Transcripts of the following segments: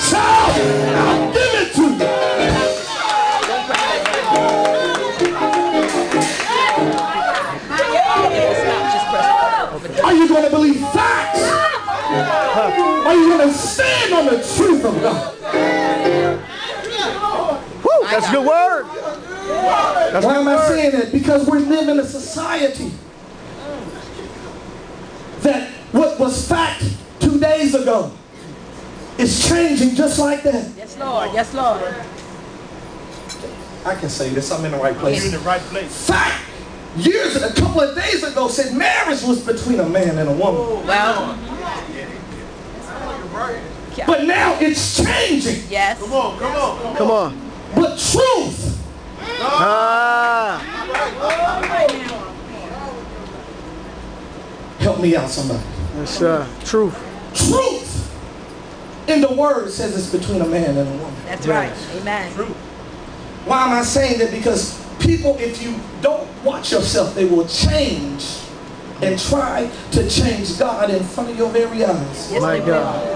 Shout, I'll give it to you. Are you going to believe facts? Are you going to stand on the truth of God? Woo, that's a good word. That's Why am I saying that? Because we're living in a society that what was fact two days ago is changing just like that. Yes, Lord. Yes, Lord. I can say this, I'm in the right place. You're in the right place. Fact, years, a couple of days ago said marriage was between a man and a woman. Well, But now it's changing. yes. Come on, come on. Come on. But truth, Ah, help me out somebody. that's uh, truth. Truth in the word says it's between a man and a woman. That's right. Amen. True. Why am I saying that? Because people, if you don't watch yourself, they will change and try to change God in front of your very eyes. Yes, My they God.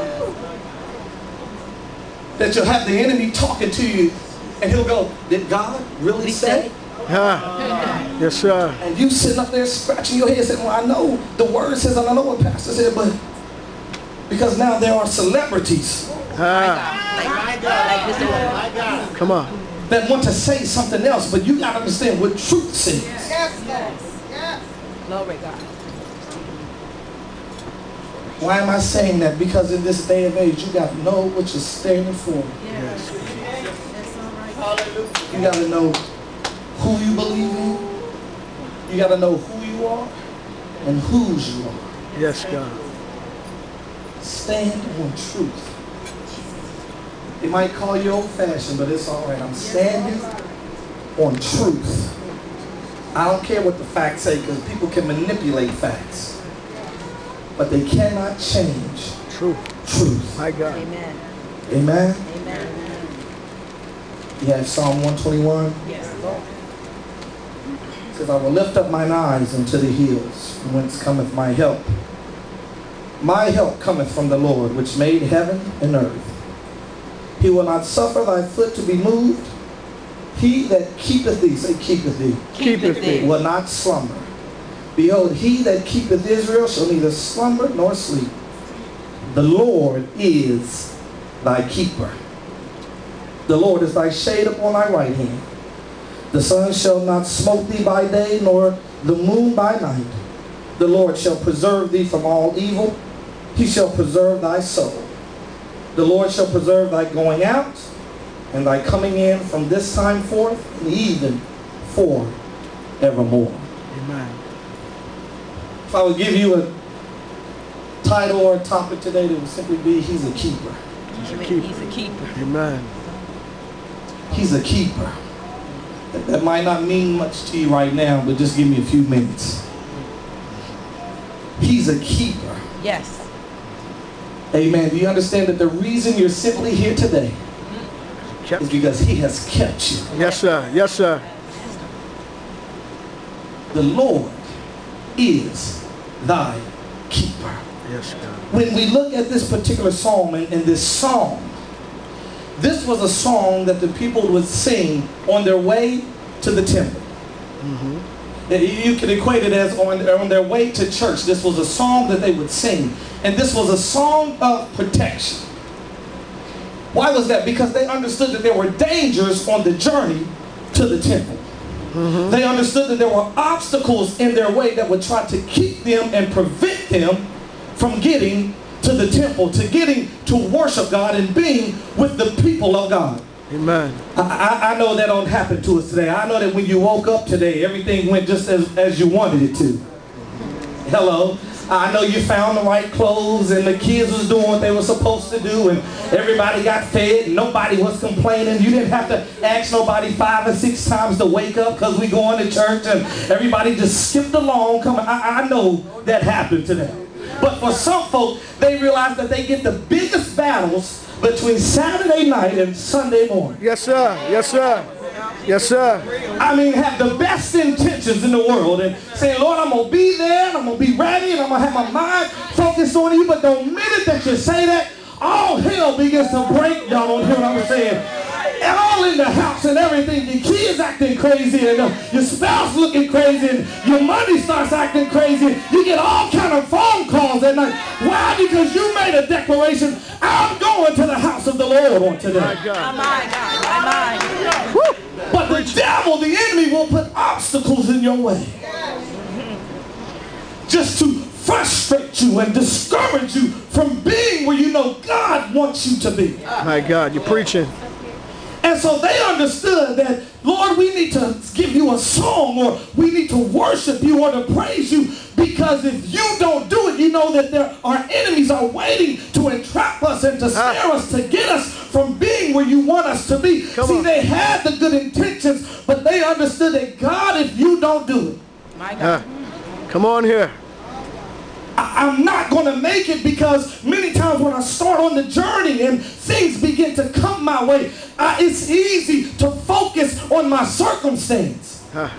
That you'll have the enemy talking to you and he'll go, Did God really He say? said- Ah, yes, sir. And you sitting up there scratching your head saying, Well, I know the word says, and I know what Pastor said, but because now there are celebrities Ah, Like, like this one. My God. come on. that want to say something else, but you got to understand what truth says. Yes, yes, yes. Glory God. Why am I saying that? Because in this day and age, you got to know what you're standing for. Yes. You got to know who you believe in. You got to know who you are and whose you are. Yes, God. Stand on truth. It might call you old-fashioned, but it's all right. I'm standing on truth. I don't care what the facts say because people can manipulate facts. But they cannot change Truth. truth. My God. Amen. Amen? Amen. You have Psalm 121. Yes, Lord. It says, I will lift up mine eyes unto the hills, from whence cometh my help. My help cometh from the Lord, which made heaven and earth. He will not suffer thy foot to be moved. He that keepeth thee, say keepeth thee, Keepeth thee. will not slumber. Behold, he that keepeth Israel shall neither slumber nor sleep. The Lord is thy keeper. The Lord is thy shade upon thy right hand. The sun shall not smote thee by day, nor the moon by night. The Lord shall preserve thee from all evil. He shall preserve thy soul. The Lord shall preserve thy going out and thy coming in from this time forth and even for evermore. Amen. If I would give you a title or a topic today, it would simply be He's a keeper. He's a keeper. He's a keeper. Amen. He's a keeper. That, that might not mean much to you right now, but just give me a few minutes. He's a keeper. Yes. Amen. Do you understand that the reason you're simply here today is because He has kept you? Yes, sir. Yes, sir. The Lord is thy keeper. Yes, God. When we look at this particular psalm and, and this song, this was a song that the people would sing on their way to the temple. Uh, You can equate it as on, on their way to church. This was a song that they would sing. And this was a song of protection. Why was that? Because they understood that there were dangers on the journey to the temple. Mm-hmm. They understood that there were obstacles in their way that would try to keep them and prevent them from getting to the temple, to getting to worship God and being with the people of God. Amen. I, I, know that don't happen to us today. I know that when you woke up today, everything went just as, as you wanted it to. Hello. I know you found the right clothes and the kids was doing what they were supposed to do and everybody got fed and nobody was complaining. You didn't have to ask nobody five or six times to wake up because we going to church and everybody just skipped along. Coming. I, I know that happened to them. But for some folk, they realize that they get the biggest battles between Saturday night and Sunday morning. Yes, sir. Yes, sir. Yes, sir. I mean, have the best intentions in the world and say, Lord, I'm going to be there and I'm going to be ready and I'm going to have my mind focused on you. But the minute that you say that, all hell begins to break down on here what I'm saying. And all in the house and everything, your kids acting crazy and uh, your spouse looking crazy and your money starts acting crazy. You get all kind of phone calls at night. Why? Because you made a declaration, Lord on today. My My God. mind, God. My mind. But the devil, the enemy, will put obstacles in your way. Just to frustrate you and discourage you from being where you know God wants you to be. My God. You're preaching. And so they understood that, Lord, we need to give you a song or we need to worship you or to praise you because if you don't do it, you know that there, our enemies are waiting to entrap us and to snare us, to get us from being where you want us to be. Come See, on. they had the good intentions, but they understood that, God, if you don't do it, My God. Ah, come on here. I- I'm not going to make it because many times when I start on the journey and things begin to come my way, uh, it's easy to focus on my circumstance Ah,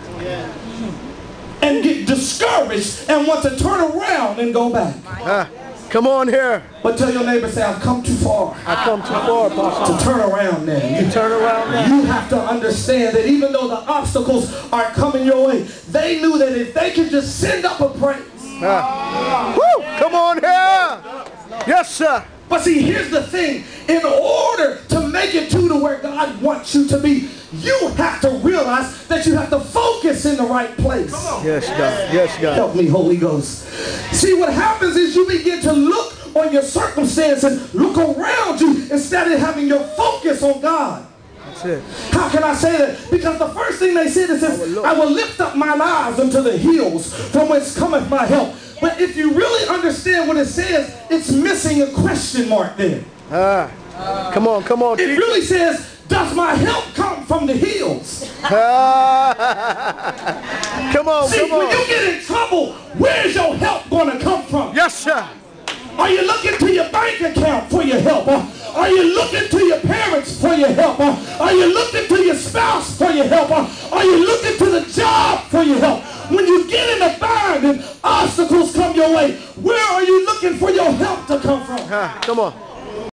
and get discouraged and want to turn around and go back. ah, come on here. But tell your neighbor, say, I've come too far I've come too far, Apostle. to turn around now. You, Turn around now. you have to understand that even though the obstacles are coming your way, they knew that if they could just send up a praise, Ah. Woo! Come on here. Yes, sir. But see, here's the thing. In order to make it to to where God wants you to be, you have to realize that you have to focus in the right place. Yes, God. Yes, God. Help me, Holy Ghost. See, what happens is you begin to look on your circumstances, look around you, instead of having your focus on God. That's it. How can I say that? Because the first thing they said is, this, I will lift up mine eyes unto the hills from whence cometh my help. But if you really understand what it says, it's missing a question mark there. Ah. Come on, come on. It really says, does my help come from the hills? Ah. Come on, See, come when you get in trouble, where's your help going to come from? Yes, sir. Are you looking to your bank account for your help? Are you looking to your parents for your help? Are you looking to your spouse for your help? Are you looking to the job for your help? When you get in a bind and obstacles come your way, where are you looking for your help to come from? Come on.